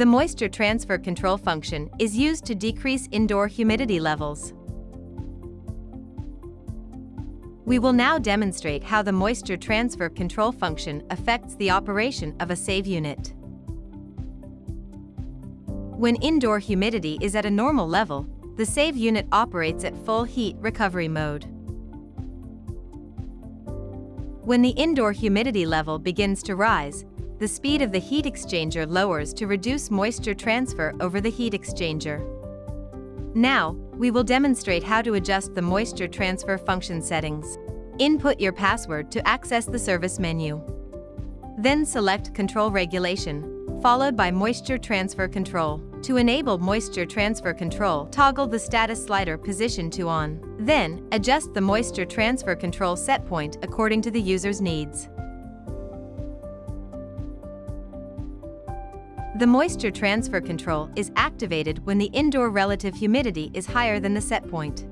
The moisture transfer control function is used to decrease indoor humidity levels. We will now demonstrate how the moisture transfer control function affects the operation of a SAVE unit. When indoor humidity is at a normal level, the SAVE unit operates at full heat recovery mode. When the indoor humidity level begins to rise, the speed of the heat exchanger lowers to reduce moisture transfer over the heat exchanger. Now, we will demonstrate how to adjust the moisture transfer function settings. Input your password to access the service menu. Then select Control Regulation, followed by Moisture Transfer Control. To enable moisture transfer control, toggle the status slider position to on. Then, adjust the moisture transfer control set point according to the user's needs. The moisture transfer control is activated when the indoor relative humidity is higher than the set point.